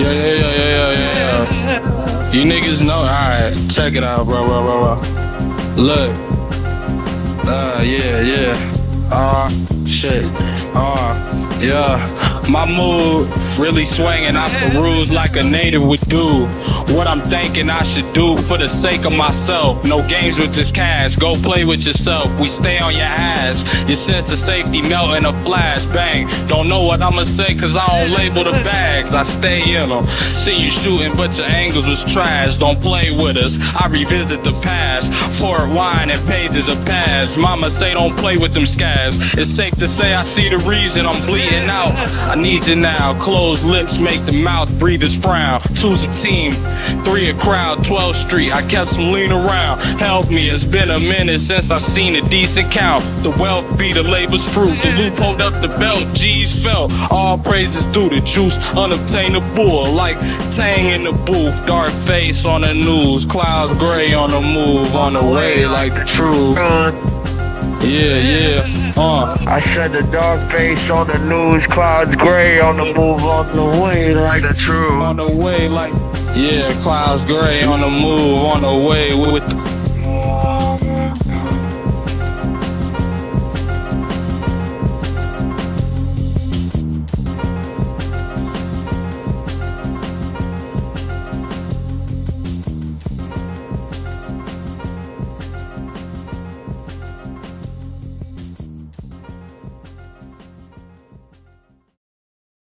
Yeah, yeah, yeah, yeah, yeah, yeah. You niggas know. Alright, check it out, bro, bro, bro, bro. Look. Uh, yeah, yeah. Uh, shit. Uh, yeah. My mood really swinging out the rules like a native would do. What I'm thinking I should do for the sake of myself. No games with this cash, go play with yourself. We stay on your ass. Your sense of safety melt in a flash. Bang. Don't know what I'ma say cause I don't label the bags. I stay in them. See you shooting, but your angles was trash. Don't play with us. I revisit the past. Pour wine and pages of past. Mama say don't play with them scabs. It's safe to say I see the reason I'm bleeding out. I need you now. Closed lips make the mouth breathe his frown. Two's a team, three a crowd. 12th Street, I kept some lean around. Help me, it's been a minute since I've seen a decent count. The wealth be the labor's fruit. The loop hold up the belt, G's felt. All praises due the juice, unobtainable. Like Tang in the booth, dark face on the news. Clouds gray on the move, on the way like the truth. Yeah, yeah, uh. I said the dark face on the news, clouds gray on the move on the way like the truth. on the way like yeah clouds gray on the move on the way with the